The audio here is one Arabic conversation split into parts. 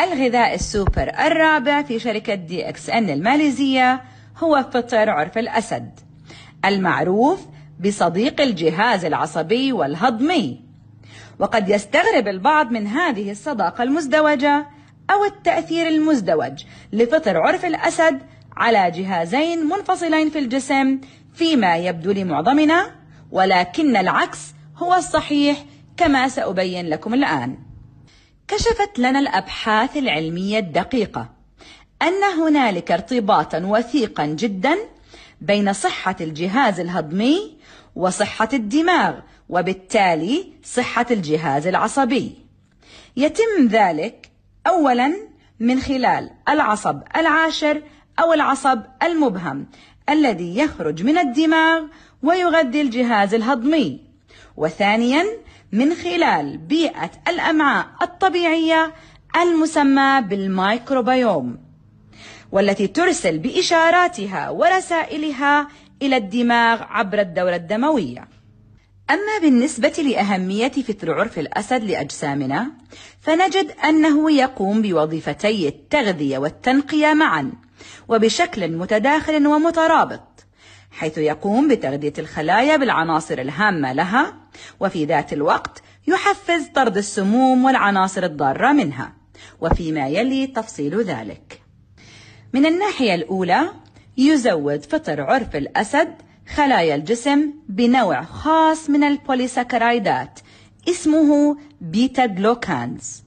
الغذاء السوبر الرابع في شركة دي إكس إن الماليزية هو فطر عرف الأسد المعروف بصديق الجهاز العصبي والهضمي. وقد يستغرب البعض من هذه الصداقة المزدوجة أو التأثير المزدوج لفطر عرف الأسد على جهازين منفصلين في الجسم فيما يبدو لمعظمنا ولكن العكس هو الصحيح كما سأبين لكم الآن. كشفت لنا الأبحاث العلمية الدقيقة أن هنالك ارتباطا وثيقا جدا بين صحة الجهاز الهضمي وصحة الدماغ وبالتالي صحة الجهاز العصبي. يتم ذلك أولا من خلال العصب العاشر أو العصب المبهم الذي يخرج من الدماغ ويغذي الجهاز الهضمي. وثانيا من خلال بيئة الأمعاء الطبيعية المسمى بالمايكروبيوم والتي ترسل بإشاراتها ورسائلها إلى الدماغ عبر الدورة الدموية. أما بالنسبة لأهمية فطر عرف الأسد لأجسامنا فنجد أنه يقوم بوظيفتي التغذية والتنقية معا وبشكل متداخل ومترابط. حيث يقوم بتغذية الخلايا بالعناصر الهامة لها وفي ذات الوقت يحفز طرد السموم والعناصر الضارة منها وفيما يلي تفصيل ذلك. من الناحية الأولى يزود فطر عرف الأسد خلايا الجسم بنوع خاص من البوليساكرايدات اسمه beta glucans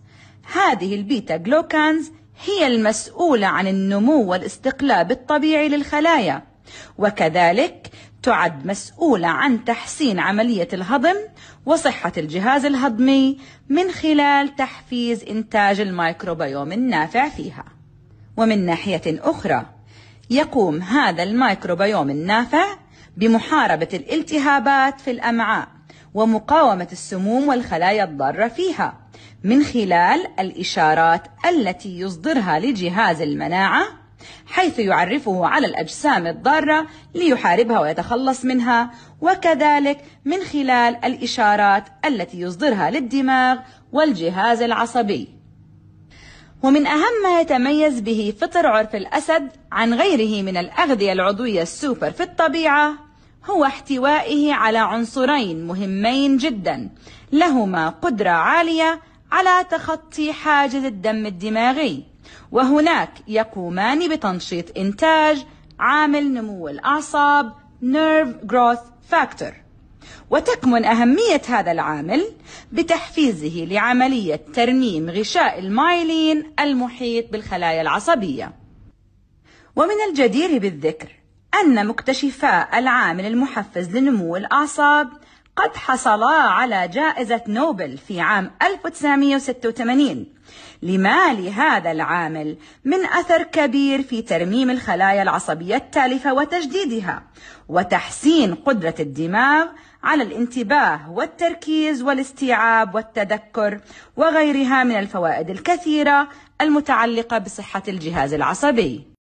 هذه البيتا جلوكانز هي المسؤولة عن النمو والاستقلاب الطبيعي للخلايا وكذلك تعد مسؤولة عن تحسين عملية الهضم وصحة الجهاز الهضمي من خلال تحفيز إنتاج الميكروبيوم النافع فيها. ومن ناحية أخرى يقوم هذا الميكروبيوم النافع بمحاربة الالتهابات في الأمعاء ومقاومة السموم والخلايا الضارة فيها من خلال الإشارات التي يصدرها لجهاز المناعة حيث يعرفه على الأجسام الضارة ليحاربها ويتخلص منها وكذلك من خلال الإشارات التي يصدرها للدماغ والجهاز العصبي. ومن أهم ما يتميز به فطر عرف الأسد عن غيره من الأغذية العضوية السوبر في الطبيعة هو احتوائه على عنصرين مهمين جدا لهما قدرة عالية على تخطي حاجز الدم الدماغي. وهناك يقومان بتنشيط إنتاج عامل نمو الأعصاب Nerve Growth Factor. وتكمن أهمية هذا العامل بتحفيزه لعملية ترميم غشاء المايلين المحيط بالخلايا العصبية. ومن الجدير بالذكر أن مكتشفا العامل المحفز لنمو الأعصاب قد حصلا على جائزة نوبل في عام 1986 لما لهذا العامل من أثر كبير في ترميم الخلايا العصبية التالفة وتجديدها وتحسين قدرة الدماغ على الانتباه والتركيز والاستيعاب والتذكر وغيرها من الفوائد الكثيرة المتعلقة بصحة الجهاز العصبي.